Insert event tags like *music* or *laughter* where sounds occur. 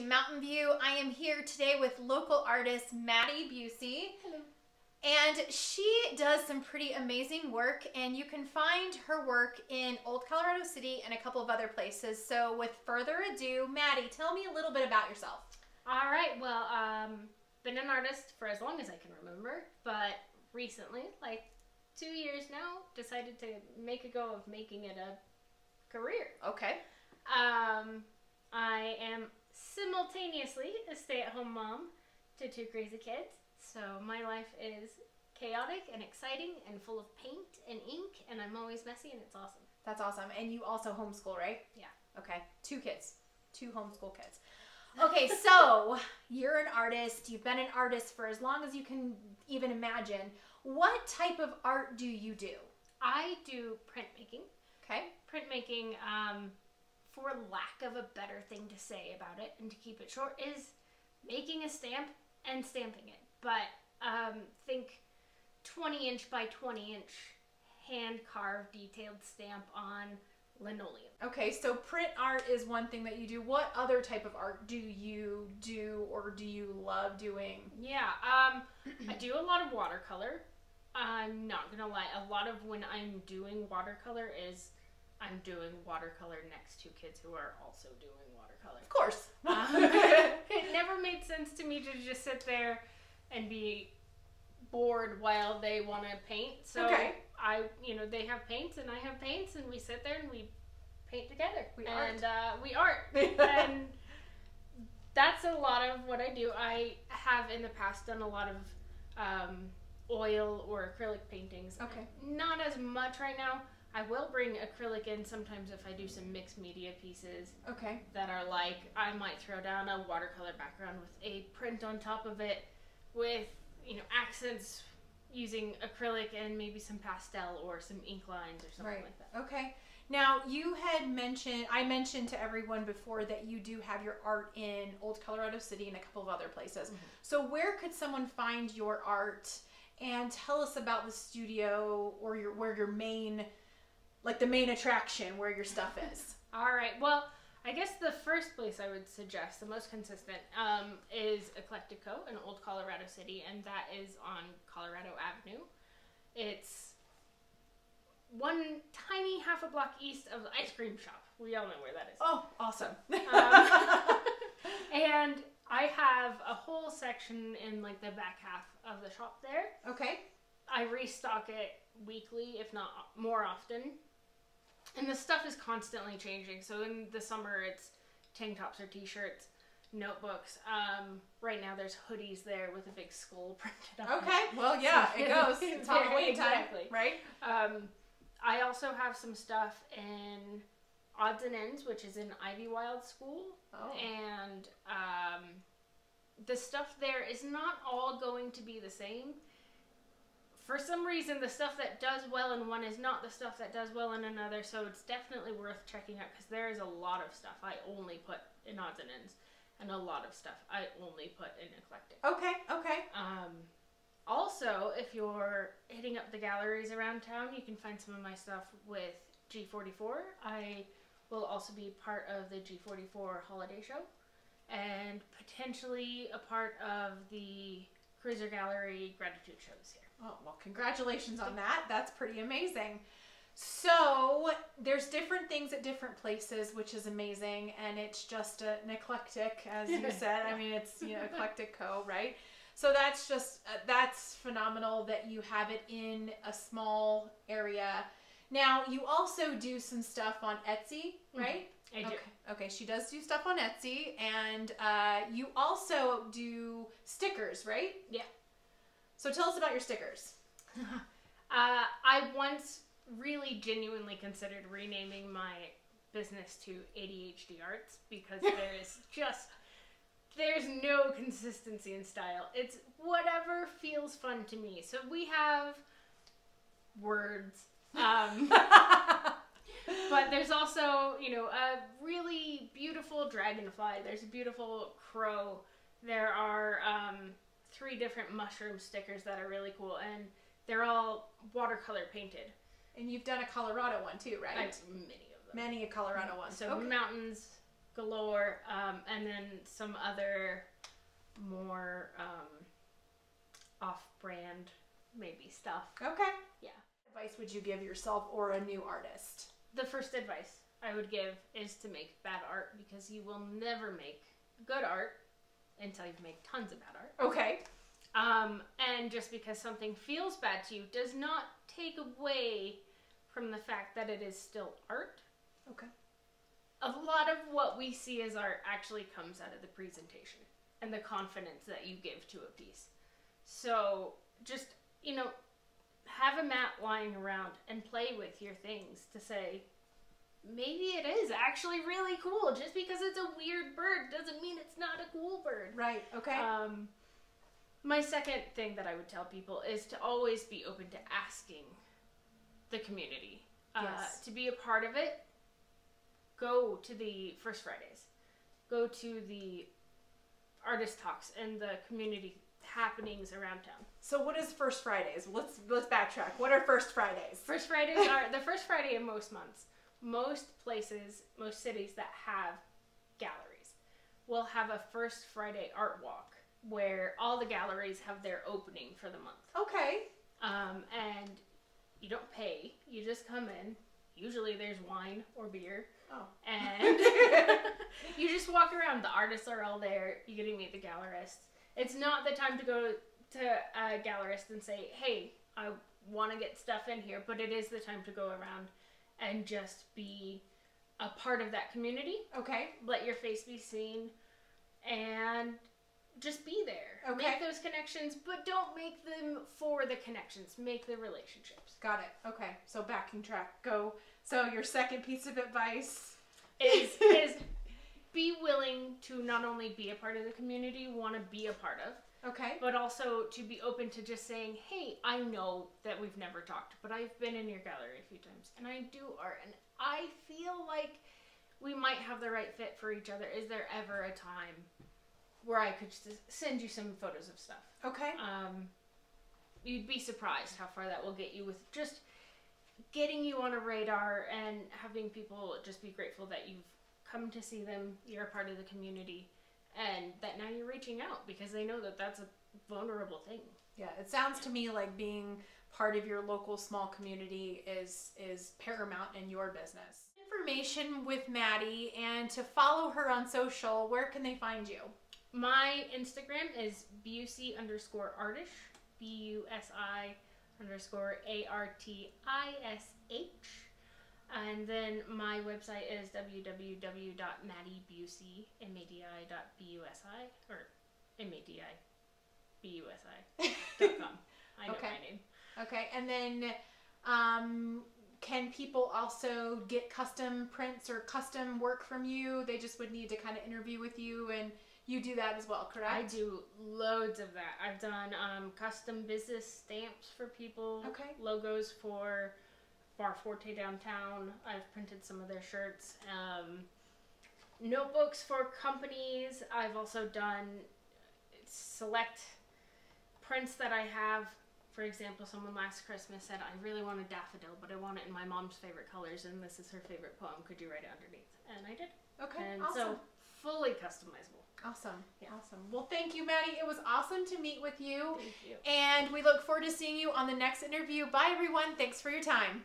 Mountain View. I am here today with local artist Madi Busi. Hello. And she does some pretty amazing work, and you can find her work in Old Colorado City and a couple of other places. So, with further ado, Madi, tell me a little bit about yourself. All right. Well, um, been an artist for as long as I can remember, but recently, like two years now, decided to make a go of making it a career. Okay. Um, I am simultaneously a stay-at-home mom to two crazy kids, so my life is chaotic and exciting and full of paint and ink, and I'm always messy, and it's awesome. That's awesome. And you also homeschool, right? Yeah. Okay. Two kids. Two homeschool kids. Okay, *laughs* so you're an artist. You've been an artist for as long as you can even imagine. What type of art do you do? I do printmaking. Okay. printmaking, um, for lack of a better thing to say about it and to keep it short, is making a stamp and stamping it. But um, think 20 inch by 20 inch hand carved detailed stamp on linoleum. Okay, so print art is one thing that you do. What other type of art do you do or do you love doing? Yeah, um, I do a lot of watercolor. I'm not gonna lie, a lot of when I'm doing watercolor is I'm doing watercolor next to kids who are also doing watercolor. Of course. *laughs* Um, it never made sense to me to just sit there and be bored while they want to paint. So Okay. I, you know, they have paints and I have paints, and we sit there and we paint together. We and uh, we art. *laughs* and that's a lot of what I do. I have in the past done a lot of um, oil or acrylic paintings. okay. Not as much right now. I will bring acrylic in sometimes if I do some mixed media pieces Okay. that are like I might throw down a watercolor background with a print on top of it with you know accents using acrylic and maybe some pastel or some ink lines or something Right. like that. Okay. Now, you had mentioned, I mentioned to everyone before that you do have your art in Old Colorado City and a couple of other places. Mhm. So, where could someone find your art? And tell us about the studio or your where your main, like the main attraction where your stuff is. All right. Well, I guess the first place I would suggest, the most consistent, um, is Eclectic Co in Old Colorado City, and that is on Colorado Avenue. It's one tiny half a block east of the ice cream shop. We all know where that is. Oh, awesome. Um, *laughs* and I have a whole section in like the back half of the shop there. okay. I restock it weekly, if not more often. And the stuff is constantly changing. So in the summer, it's tank tops or t-shirts, notebooks. Um, right now, there's hoodies there with a big skull *laughs* printed on. it. Okay. Well, yeah, it goes. *laughs* It's Halloween time, exactly. right? Um, I also have some stuff in Odds and Ends, which is in Ivywild School. Oh. And um, the stuff there is not all going to be the same. For some reason, the stuff that does well in one is not the stuff that does well in another, so it's definitely worth checking out because there is a lot of stuff I only put in Odds and Ends, and a lot of stuff I only put in Eclectic. Okay. Okay. Um, also, if you're hitting up the galleries around town, you can find some of my stuff with G44. I will also be part of the G44 holiday show and potentially a part of the Kreuser Gallery gratitude shows here. Oh, well, congratulations on that. That's pretty amazing. So, there's different things at different places, which is amazing, and it's just a, an eclectic, as you *laughs* said. I mean, it's you know eclectic co, right? So that's just uh, that's phenomenal that you have it in a small area. Now, you also do some stuff on Etsy, right? I do. Okay. Okay, she does do stuff on Etsy, and uh, you also do stickers, right? Yeah. So tell us about your stickers. *laughs* Uh, I once really genuinely considered renaming my business to ADHD Arts because *laughs* there is just there's no consistency in style. It's whatever feels fun to me. So we have words, um, *laughs* but there's also you know a really beautiful dragonfly. There's a beautiful crow. There are um, three different mushroom stickers that are really cool, and they're all watercolor painted. And you've done a Colorado one too, right? have many of them. Many a Colorado one. So okay. mountains, galore, um, and then some other more um, off-brand maybe stuff. Okay. Yeah. Advice would you give yourself or a new artist? The first advice I would give is to make bad art because you will never make good art until you've made tons of bad art. Okay. Um, and just because something feels bad to you does not take away from the fact that it is still art. Okay. A lot of what we see as art actually comes out of the presentation and the confidence that you give to a piece. So just, you know, have a mat lying around and play with your things to say, maybe it is actually really cool. Just because it's a weird bird doesn't mean it's not a cool bird. Right. Okay. Um, my second thing that I would tell people is to always be open to asking the community uh, Yes. to be a part of it. Go to the First Fridays, go to the artist talks and the community happenings around town. so what is First Fridays? Let's let's backtrack. What are First Fridays? First Fridays *laughs* are the first Friday of most months. Most places, most cities that have galleries will have a First Friday art walk where all the galleries have their opening for the month. Okay. Um, and you don't pay, you just come in. Usually there's wine or beer. Oh. And *laughs* *laughs* you just walk around. The artists are all there. You get to meet the gallerists. It's not the time to go to a gallerist and say, hey, I want to get stuff in here, but it is the time to go around and just be a part of that community. Okay. Let your face be seen and just be there. Okay. Make those connections, but don't make them for the connections. Make the relationships. Got it. Okay. So backing track. Go. So your second piece of advice. Is *laughs* is be willing to not only be a part of the community you want to be a part of, Okay. but also to be open to just saying, "Hey, I know that we've never talked, but I've been in your gallery a few times, and I do art, and I feel like we might have the right fit for each other. Is there ever a time where I could just send you some photos of stuff?" Okay. Um, you'd be surprised how far that will get you with just getting you on a radar and having people just be grateful that you've come to see them, you're a part of the community, and that now you're reaching out because they know that that's a vulnerable thing. Yeah. It sounds to me like being part of your local small community is is paramount in your business. Information with Madi and to follow her on social. Where can they find you? My Instagram is busi underscore artish, B U S I underscore A R T I S H. And then my website is www.madibusi.com or M-A-D-I-B-U-S-I.com. *laughs* I know Okay. my name. Okay, and then um, can people also get custom prints or custom work from you? They just would need to kind of interview with you, and you do that as well, correct? I do loads of that. I've done um, custom business stamps for people, Okay. logos for Bar Forte downtown. I've printed some of their shirts. Um, notebooks for companies. I've also done select prints that I have. For example, someone last Christmas said, I really want a daffodil, but I want it in my mom's favorite colors, and this is her favorite poem. Could you write it underneath? And I did. Okay, And awesome. so, fully customizable. awesome. Yeah. Awesome. Well, thank you, Madi. It was awesome to meet with you, Thank you. and we look forward to seeing you on the next interview. Bye, everyone. Thanks for your time.